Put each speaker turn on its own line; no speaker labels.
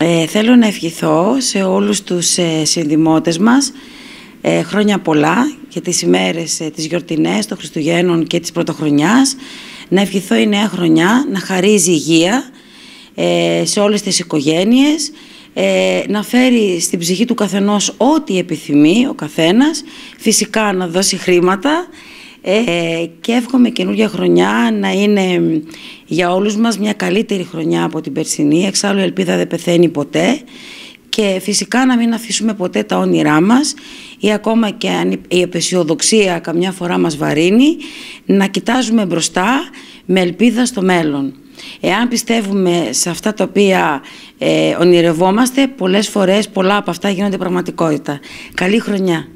Ε, θέλω να ευχηθώ σε όλους τους ε, συνδημότες μας ε, χρόνια πολλά και τις ημέρες ε, τις γιορτινές των Χριστουγέννων και της Πρωτοχρονιάς. Να ευχηθώ η νέα χρονιά να χαρίζει υγεία ε, σε όλες τις οικογένειες, ε, να φέρει στην ψυχή του καθενός ό,τι επιθυμεί ο καθένας, φυσικά να δώσει χρήματα ε, και εύχομαι καινούργια χρονιά να είναι για όλους μας μια καλύτερη χρονιά από την περσινή. Εξάλλου η ελπίδα δεν πεθαίνει ποτέ και φυσικά να μην αφήσουμε ποτέ τα όνειρά μας ή ακόμα και αν η επαισιοδοξία καμιά φορά μας βαρύνει να κοιτάζουμε μπροστά με ελπίδα στο μέλλον. Εάν πιστεύουμε σε αυτά τα οποία ε, ονειρευόμαστε, πολλές φορές πολλά από αυτά γίνονται πραγματικότητα. Καλή χρονιά!